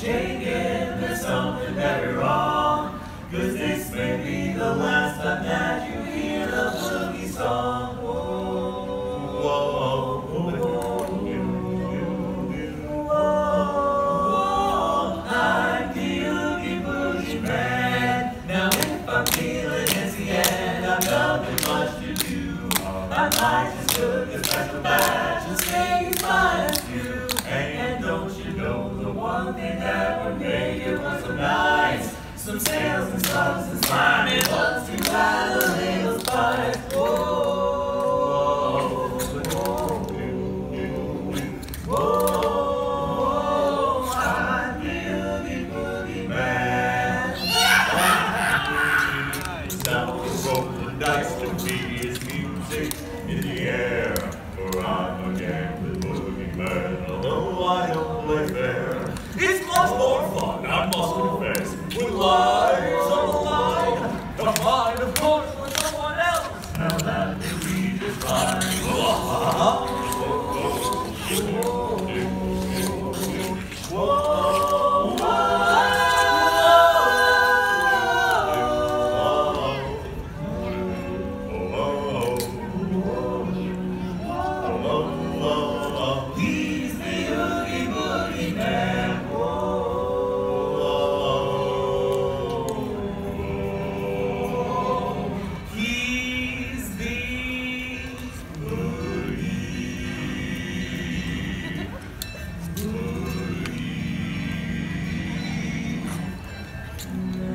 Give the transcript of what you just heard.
are shaking, there's something very wrong. Cause this may be the last time that you hear the boogie song. I'm Boogie Man. Now if I'm I've much to I just cook a special batch and say too. The one thing that would make it was so nice? Some snails and slugs and slimy bugs to add a little spice. Whoa, whoa, I'm the Oogie Boogie Man. Now roll the dice to me is music in the air. For I'm again the boogie man. Although I don't play fair, it's more fun, not muscle. Mm-hmm.